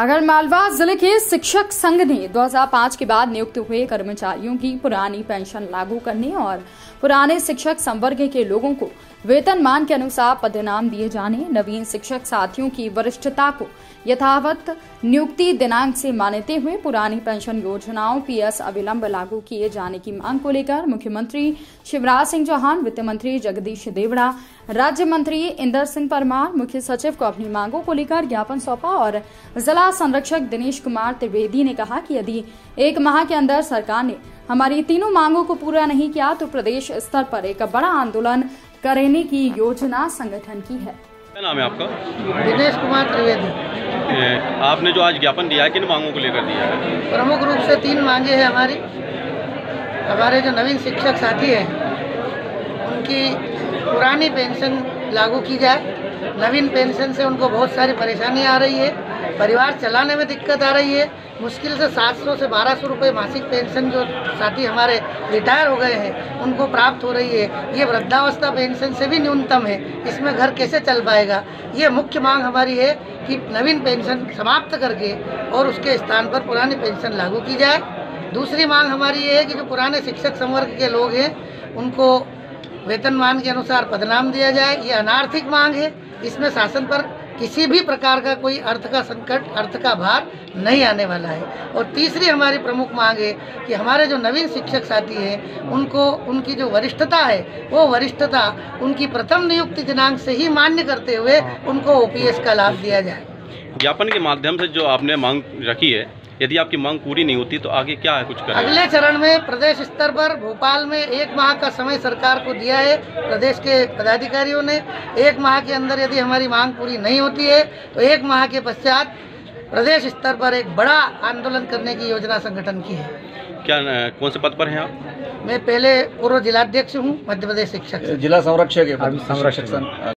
अगर मालवा ज़िले के शिक्षक संघ ने 2005 के बाद नियुक्त हुए कर्मचारियों की पुरानी पेंशन लागू करने और पुराने शिक्षक संवर्ग के लोगों को वेतनमान के अनुसार पदनाम दिए जाने, नवीन शिक्षक साथियों की वरिष्ठता को यथावत नियुक्ति दिनांक से मानते हुए पुरानी पेंशन योजनाओं पीएस अविलंब लागू किए जाने की मांग को लेकर मुख्यमंत्री शिवराज सिंह चौहान, वित्त मंत्री जगदीश देवड़ा, राज्य मंत्री इंदर सिंह परमार, मुख्य सचिव को अपनी मांगों को लेकर ज्ञापन सौंपा और जिला संरक्षक दिनेश कुमार त्रिवेदी ने कहा कि यदि एक माह के अंदर सरकार ने हमारी तीनों मांगों को पूरा नहीं किया तो प्रदेश स्तर पर एक बड़ा आंदोलन करने की योजना संगठन की है। क्या नाम है आपका? दिनेश कुमार त्रिवेदी। आपने जो आज ज्ञापन दिया है किन मांगों को लेकर दिया है? प्रमुख रूप से तीन मांगे हैं हमारी। हमारे जो नवीन शिक्षक साथी हैं उनकी पुरानी पेंशन लागू की जाए। नवीन पेंशन से उनको बहुत सारी परेशानी आ रही है। परिवार चलाने में दिक्कत आ रही है। मुश्किल से 700 से 1200 रुपए मासिक पेंशन जो साथी हमारे रिटायर हो गए हैं, उनको प्राप्त हो रही है। ये वृद्धावस्था पेंशन से भी न्यूनतम है। इसमें घर कैसे चल पाएगा? ये मुख्य मांग हमारी है कि नवीन पेंशन समाप्त करके और उसके स्थान पर पुरानी पेंशन लागू की जाए। दूसरी मांग हमारी ये है कि जो पुराने शिक्षक संवर्ग के लोग हैं, उनको वेतनमान के अनुसार पदनाम दिया जाए, ये अनार्थिक मांग है। इसमें शासन पर किसी भी प्रकार का कोई अर्थ का संकट, अर्थ का भार नहीं आने वाला है। और तीसरी हमारी प्रमुख मांग है कि हमारे जो नवीन शिक्षक साथी हैं, उनको, उनकी जो वरिष्ठता है, वो वरिष्ठता उनकी प्रथम नियुक्ति दिनांक से ही मान्य करते हुए उनको ओपीएस का लाभ दिया जाए। ज्ञापन के माध्यम से जो आपने मांग रखी है यदि आपकी मांग पूरी नहीं होती तो आगे क्या है कुछ करें? अगले चरण में प्रदेश स्तर पर भोपाल में एक माह का समय सरकार को दिया है। प्रदेश के पदाधिकारियों ने एक माह के अंदर यदि हमारी मांग पूरी नहीं होती है तो एक माह के पश्चात प्रदेश स्तर पर एक बड़ा आंदोलन करने की योजना संगठन की है। क्या कौन से पद पर हैं आप? मैं पहले पूर्व जिलाध्यक्ष हूँ मध्य प्रदेश शिक्षक जिला संरक्षक संरक्षक